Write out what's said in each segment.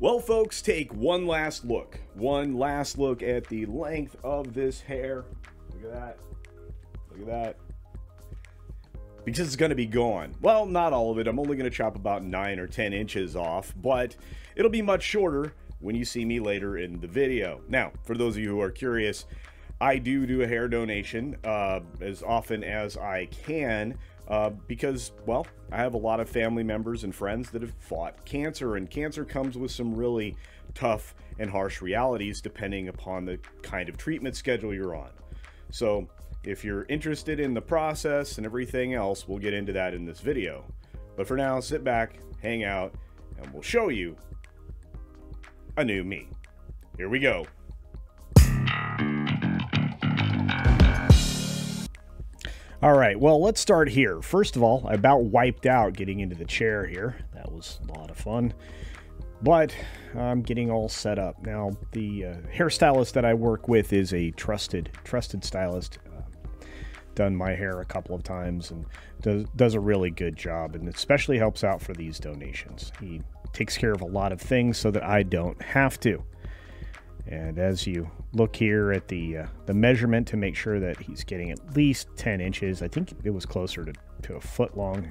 Well, folks, take one last look. One last look at the length of this hair. Look at that. Look at that. Because it's going to be gone. Well, not all of it. I'm only going to chop about 9 or 10 inches off, but it'll be much shorter when you see me later in the video. Now, for those of you who are curious, I do do a hair donation uh, as often as I can uh, because, well, I have a lot of family members and friends that have fought cancer, and cancer comes with some really tough and harsh realities depending upon the kind of treatment schedule you're on. So, if you're interested in the process and everything else, we'll get into that in this video. But for now, sit back, hang out, and we'll show you a new me. Here we go. All right, well, let's start here. First of all, I about wiped out getting into the chair here. That was a lot of fun. But I'm getting all set up. Now, the uh, hairstylist that I work with is a trusted, trusted stylist. Uh, done my hair a couple of times and does, does a really good job, and especially helps out for these donations. He takes care of a lot of things so that I don't have to. And as you look here at the uh, the measurement to make sure that he's getting at least 10 inches, I think it was closer to, to a foot long.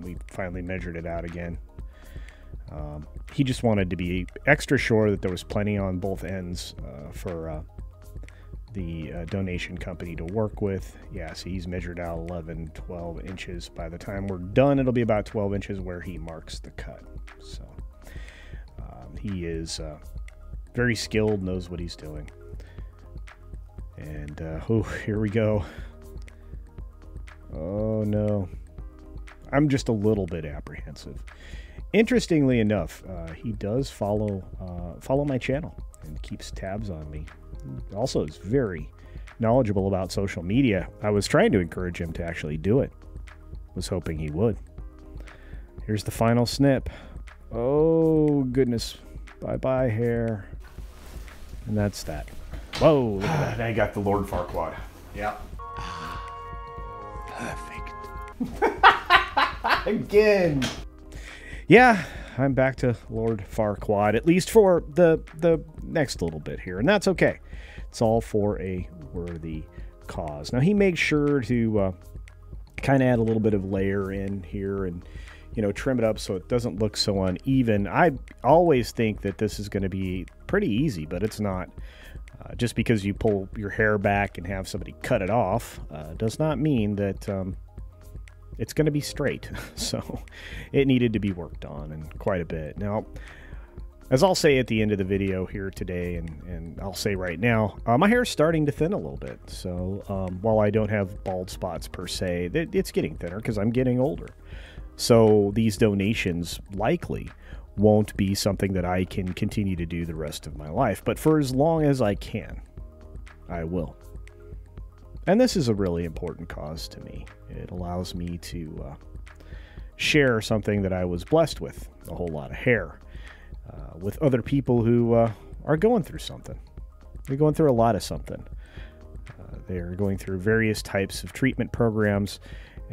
We finally measured it out again. Um, he just wanted to be extra sure that there was plenty on both ends uh, for uh, the uh, donation company to work with. Yeah, so he's measured out 11, 12 inches. By the time we're done, it'll be about 12 inches where he marks the cut. So um, he is uh, very skilled, knows what he's doing. And, uh, oh, here we go. Oh, no. I'm just a little bit apprehensive. Interestingly enough, uh, he does follow uh, follow my channel and keeps tabs on me. Also, is very knowledgeable about social media. I was trying to encourage him to actually do it. Was hoping he would. Here's the final snip. Oh goodness! Bye bye hair. And that's that. Whoa, look at that. now you got the Lord Farquaad. Yeah. Perfect. Again. Yeah, I'm back to Lord Farquaad, at least for the the next little bit here, and that's okay. It's all for a worthy cause. Now he makes sure to uh, kind of add a little bit of layer in here and you know trim it up so it doesn't look so uneven. I always think that this is going to be pretty easy, but it's not. Uh, just because you pull your hair back and have somebody cut it off uh, does not mean that um, it's going to be straight. so it needed to be worked on and quite a bit. Now, as I'll say at the end of the video here today, and, and I'll say right now, uh, my hair is starting to thin a little bit. So um, while I don't have bald spots per se, it's getting thinner because I'm getting older. So these donations likely won't be something that I can continue to do the rest of my life. But for as long as I can, I will. And this is a really important cause to me. It allows me to uh, share something that I was blessed with a whole lot of hair uh, with other people who uh, are going through something. They're going through a lot of something. Uh, they're going through various types of treatment programs,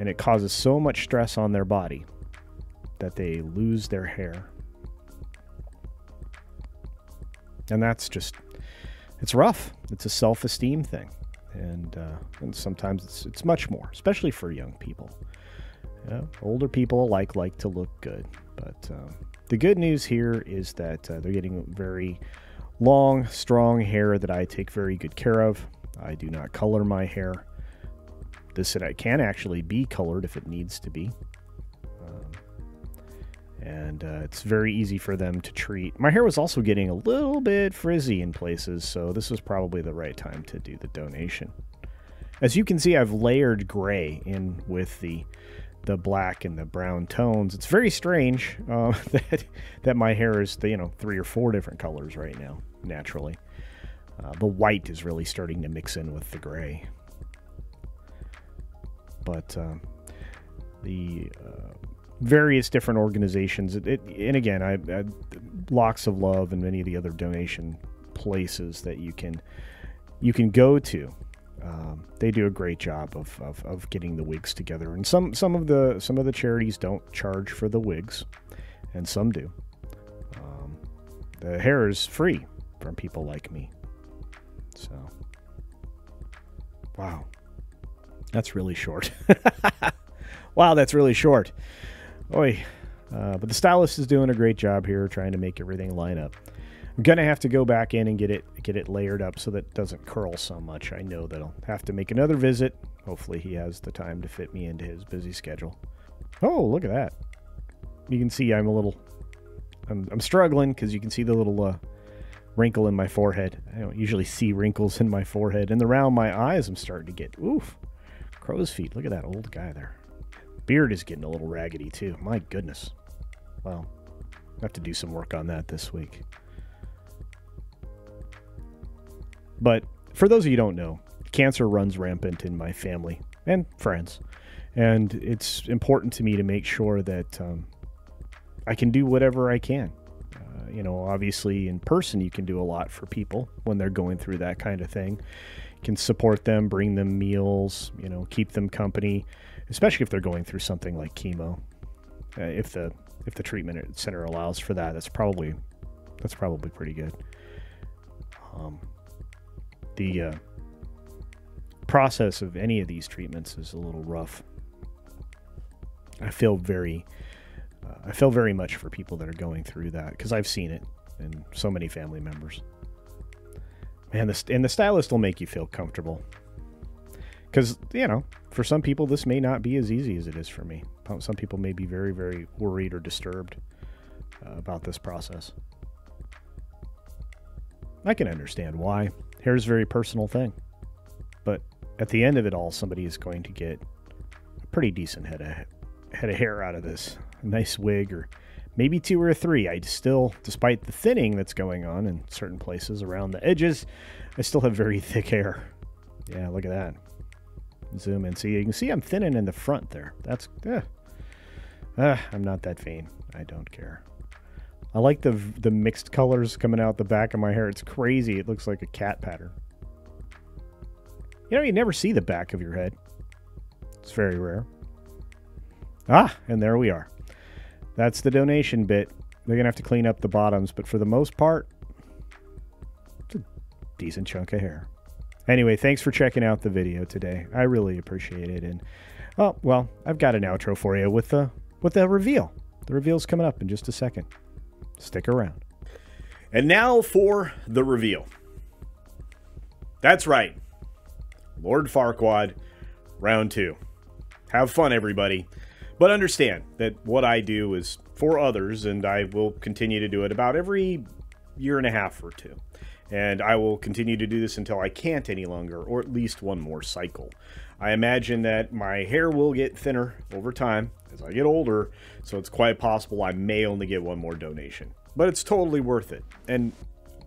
and it causes so much stress on their body that they lose their hair and that's just it's rough. It's a self-esteem thing, and uh, and sometimes it's it's much more, especially for young people. Older people alike like to look good, but um, the good news here is that uh, they're getting very long, strong hair that I take very good care of. I do not color my hair. This can actually be colored if it needs to be and uh, it's very easy for them to treat. My hair was also getting a little bit frizzy in places, so this was probably the right time to do the donation. As you can see, I've layered gray in with the the black and the brown tones. It's very strange uh, that that my hair is the, you know three or four different colors right now naturally. Uh, the white is really starting to mix in with the gray, but uh, the uh, various different organizations. It, it, and again, I, I, Locks of Love and many of the other donation places that you can you can go to. Um, they do a great job of, of, of, getting the wigs together, and some some of the some of the charities don't charge for the wigs, and some do. Um, the hair is free from people like me. So, wow. That's really short. wow, that's really short. Oi. Uh, but the stylist is doing a great job here trying to make everything line up. I'm gonna have to go back in and get it get it layered up so that it doesn't curl so much. I know that I'll have to make another visit. Hopefully he has the time to fit me into his busy schedule. Oh, look at that. You can see I'm a little I'm, I'm struggling because you can see the little uh, wrinkle in my forehead. I don't usually see wrinkles in my forehead. And around my eyes I'm starting to get oof. Crow's feet. Look at that old guy there. Beard is getting a little raggedy too. My goodness. Well, I have to do some work on that this week. But for those of you don't know, cancer runs rampant in my family and friends. And it's important to me to make sure that um, I can do whatever I can. You know, obviously in person, you can do a lot for people when they're going through that kind of thing. You can support them, bring them meals, you know, keep them company, especially if they're going through something like chemo. Uh, if the if the treatment center allows for that, that's probably that's probably pretty good. Um, the uh, process of any of these treatments is a little rough. I feel very, I feel very much for people that are going through that because I've seen it in so many family members. Man, the and the stylist will make you feel comfortable because you know for some people this may not be as easy as it is for me. Some people may be very, very worried or disturbed uh, about this process. I can understand why. Hair is a very personal thing. But at the end of it all, somebody is going to get a pretty decent head of, head of hair out of this. A nice wig or maybe two or three. I still, despite the thinning that's going on in certain places around the edges, I still have very thick hair. Yeah, look at that. Zoom in. See, you can see I'm thinning in the front there. That's, eh. Uh, I'm not that vain. I don't care. I like the the mixed colors coming out the back of my hair. It's crazy. It looks like a cat pattern. You know, you never see the back of your head. It's very rare. Ah, and there we are. That's the donation bit. They're going to have to clean up the bottoms, but for the most part, it's a decent chunk of hair. Anyway, thanks for checking out the video today. I really appreciate it. And, oh, well, I've got an outro for you with the, with the reveal. The reveal's coming up in just a second. Stick around. And now for the reveal. That's right. Lord Farquaad, round two. Have fun, everybody. But understand that what I do is for others, and I will continue to do it about every year and a half or two. And I will continue to do this until I can't any longer, or at least one more cycle. I imagine that my hair will get thinner over time as I get older, so it's quite possible I may only get one more donation. But it's totally worth it. And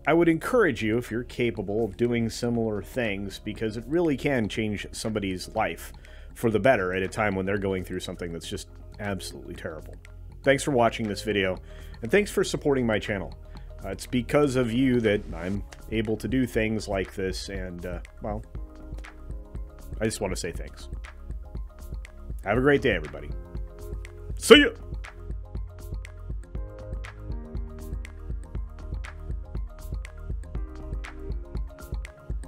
I would encourage you, if you're capable of doing similar things, because it really can change somebody's life for the better at a time when they're going through something that's just absolutely terrible. Thanks for watching this video, and thanks for supporting my channel. Uh, it's because of you that I'm able to do things like this, and, uh, well, I just want to say thanks. Have a great day, everybody. See ya!